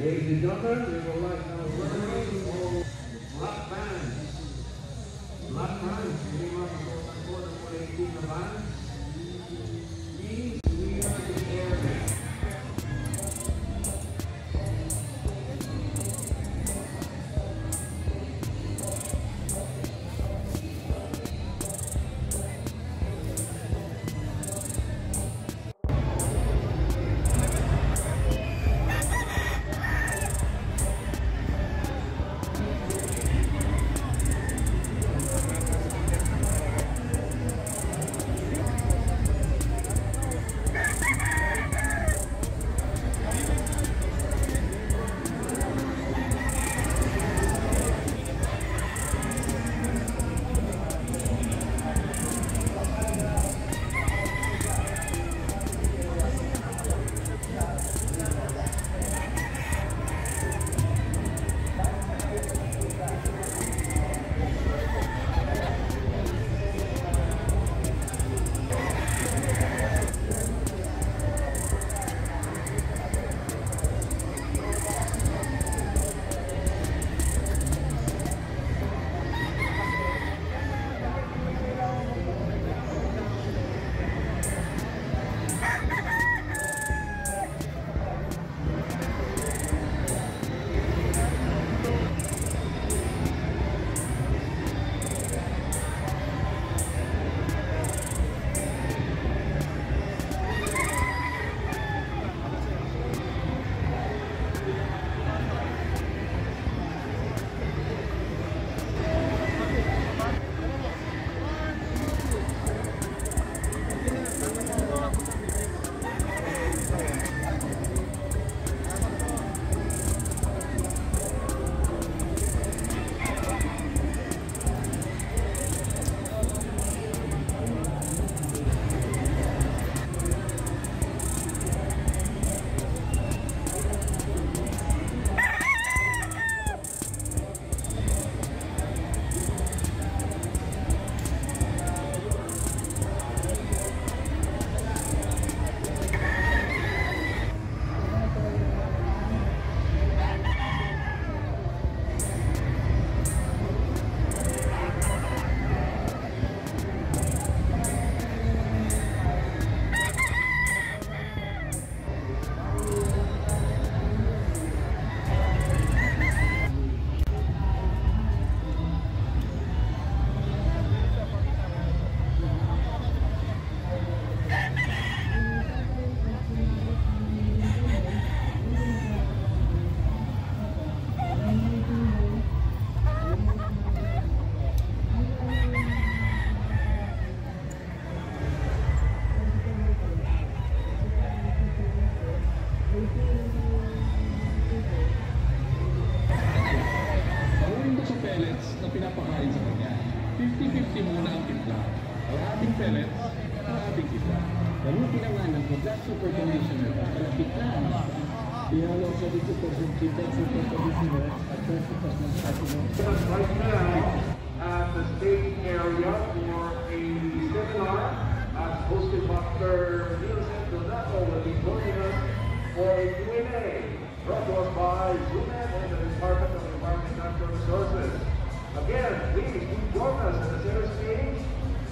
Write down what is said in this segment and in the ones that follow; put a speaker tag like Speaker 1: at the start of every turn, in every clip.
Speaker 1: Ladies and gentlemen, we would like now to welcome Black Band. Black Band, came up with more than 118 the band. Please, Right now, at the stage area for a seminar as hosted by Dr. Nielsen Donato will be joining us for a Q&A brought to us by Zuman and the Department of Environment and Natural Resources. Again, please join us at the center stage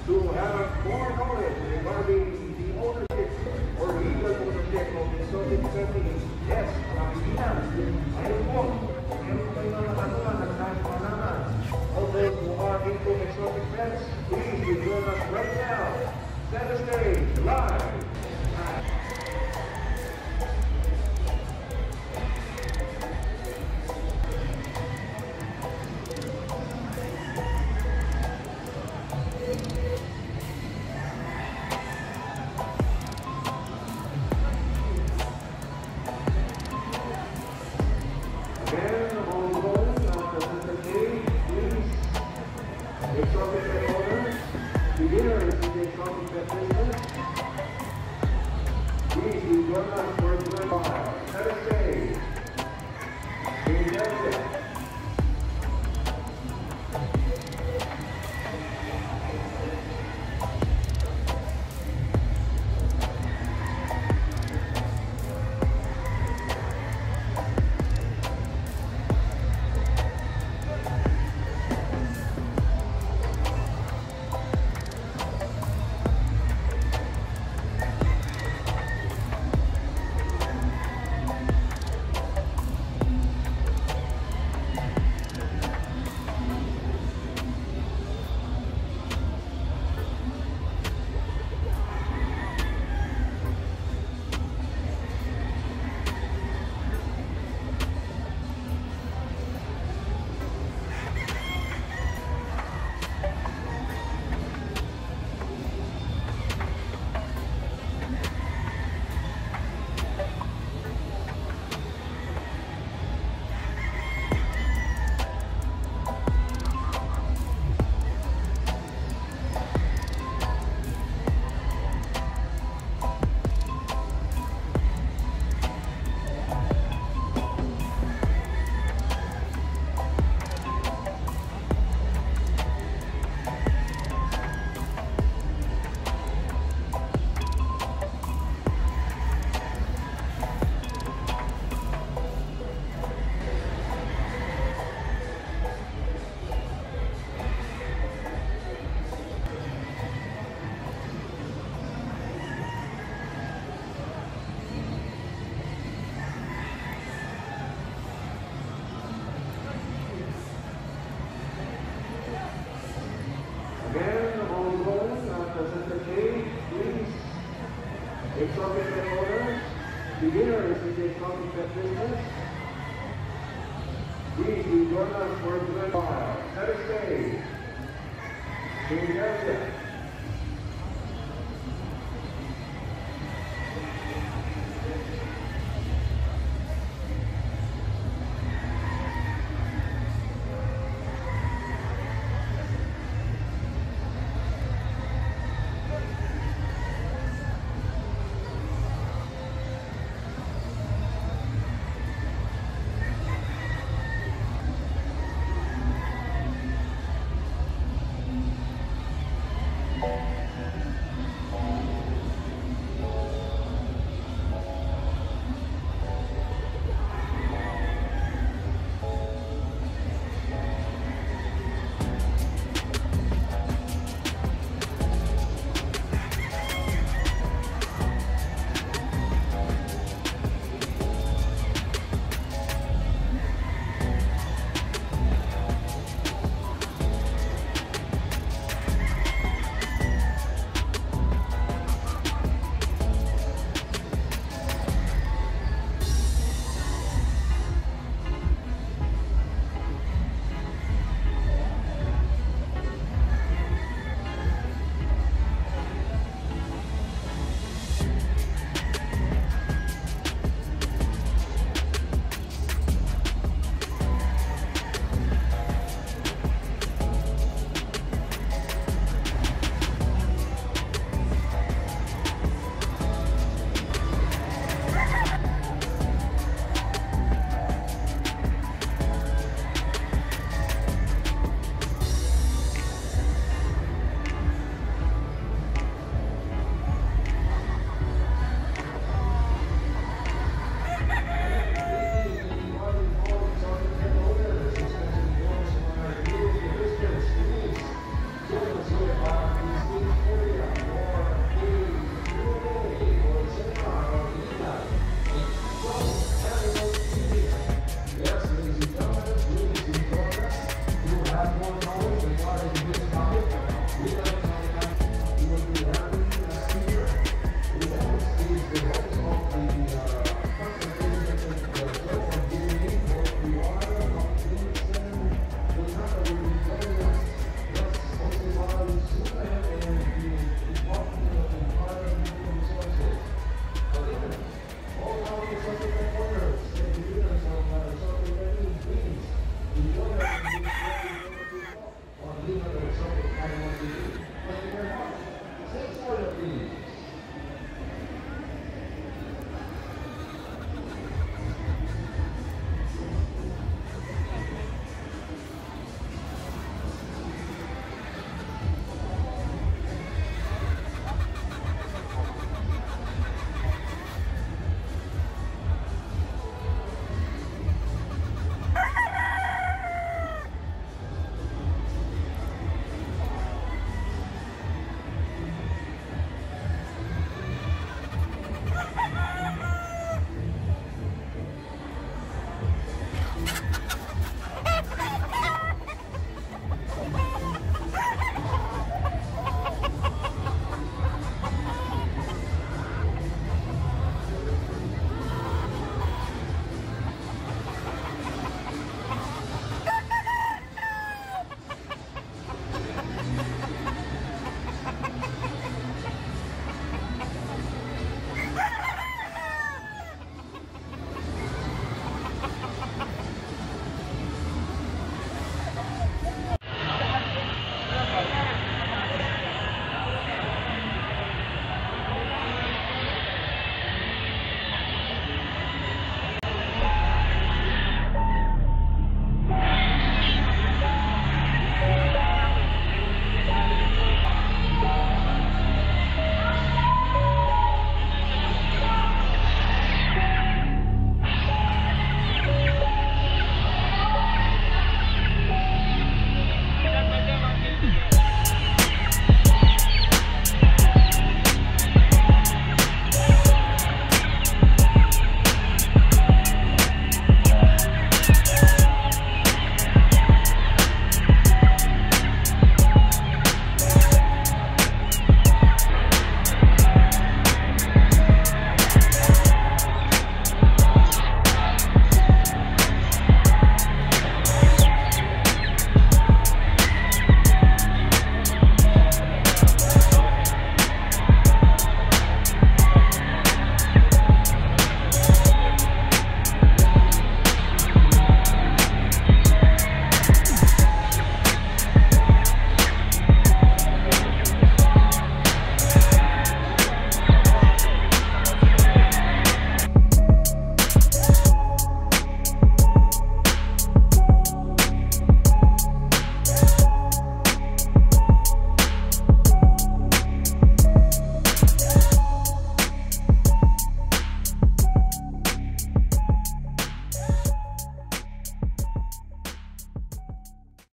Speaker 1: to have a more knowledge regarding the ownership or legal ownership of exotic settings. Yes, please join us right now. Center stage, live. Owners, beginners in the coffee shop business, please do us for a while. Set a stage. Philadelphia.